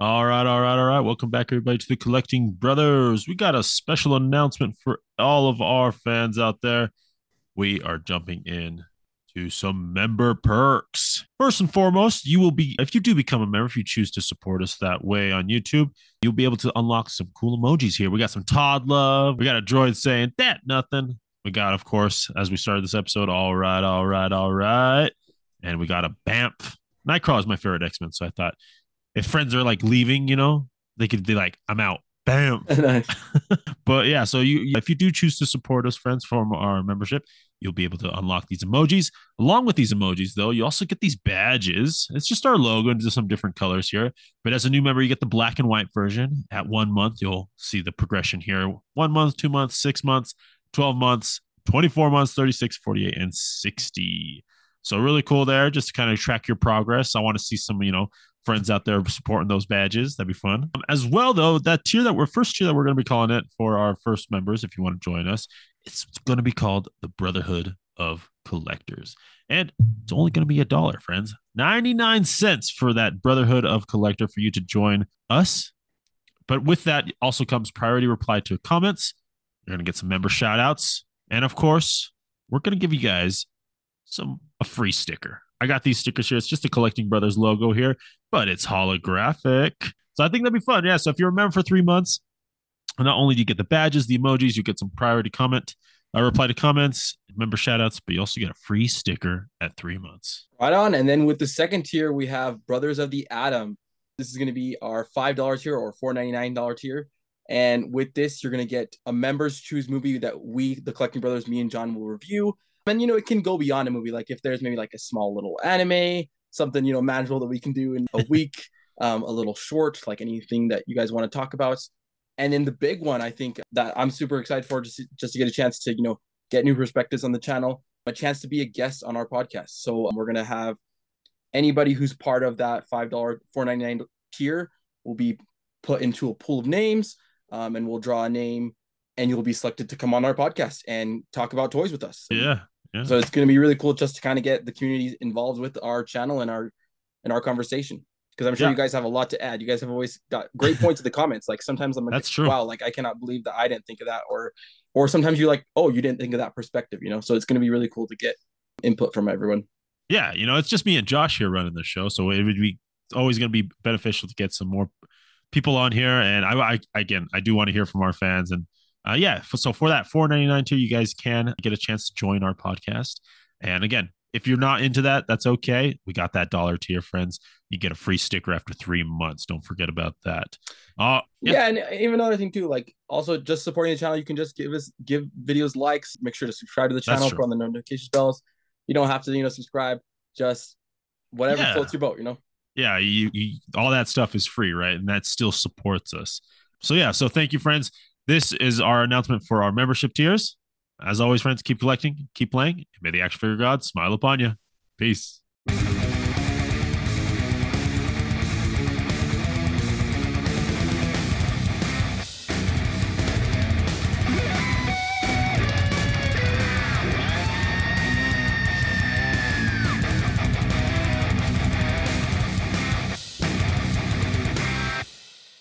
All right, all right, all right. Welcome back, everybody, to the Collecting Brothers. We got a special announcement for all of our fans out there. We are jumping in to some member perks. First and foremost, you will be, if you do become a member, if you choose to support us that way on YouTube, you'll be able to unlock some cool emojis here. We got some Todd Love. We got a droid saying that nothing. We got, of course, as we started this episode, all right, all right, all right. And we got a Bamf. Nightcrawler is my favorite X Men, so I thought if friends are like leaving, you know, they could be like, I'm out. Bam. nice. but yeah, so you if you do choose to support us, friends, from our membership, you'll be able to unlock these emojis. Along with these emojis, though, you also get these badges. It's just our logo into some different colors here. But as a new member, you get the black and white version. At one month, you'll see the progression here. One month, two months, six months, 12 months, 24 months, 36, 48, and 60. So really cool there, just to kind of track your progress. I want to see some, you know, friends out there supporting those badges. That'd be fun. Um, as well, though, that tier that we're first tier that we're going to be calling it for our first members, if you want to join us, it's going to be called the Brotherhood of Collectors. And it's only going to be a dollar, friends. 99 cents for that Brotherhood of Collector for you to join us. But with that also comes priority reply to comments. You're going to get some member shout outs. And of course, we're going to give you guys some a free sticker. I got these stickers here. It's just a Collecting Brothers logo here, but it's holographic. So I think that'd be fun. Yeah. So if you're a member for three months, not only do you get the badges, the emojis, you get some priority comment, uh, reply to comments, member shout outs, but you also get a free sticker at three months. Right on. And then with the second tier, we have Brothers of the Atom. This is going to be our $5 tier or $4.99 tier. And with this, you're going to get a members choose movie that we, the Collecting Brothers, me and Jean will review. And, you know, it can go beyond a movie. Like if there's maybe like a small little anime, something, you know, manageable that we can do in a week, um, a little short, like anything that you guys want to talk about. And then the big one, I think that I'm super excited for just, just to get a chance to, you know, get new perspectives on the channel, a chance to be a guest on our podcast. So um, we're going to have anybody who's part of that $5, $4.99 tier will be put into a pool of names um, and we'll draw a name and you'll be selected to come on our podcast and talk about toys with us. Yeah. Yeah. So it's going to be really cool just to kind of get the community involved with our channel and our and our conversation because I'm sure yeah. you guys have a lot to add. You guys have always got great points in the comments. Like sometimes I'm like, that's true. Wow, like I cannot believe that I didn't think of that, or or sometimes you're like, oh, you didn't think of that perspective. You know, so it's going to be really cool to get input from everyone. Yeah, you know, it's just me and Josh here running the show, so it would be always going to be beneficial to get some more people on here. And I, I again, I do want to hear from our fans and uh, yeah, so for that four ninety nine tier, you guys can get a chance to join our podcast. And again, if you're not into that, that's okay. We got that dollar tier, friends. You get a free sticker after three months. Don't forget about that. Uh, yeah. yeah, and even another thing too, like also just supporting the channel, you can just give us give videos likes. Make sure to subscribe to the channel, put on the notification bells. You don't have to, you know, subscribe. Just whatever yeah. floats your boat, you know. Yeah, you, you all that stuff is free, right? And that still supports us. So yeah, so thank you, friends. This is our announcement for our membership tiers. As always, friends, keep collecting, keep playing, and may the action figure god smile upon you. Peace.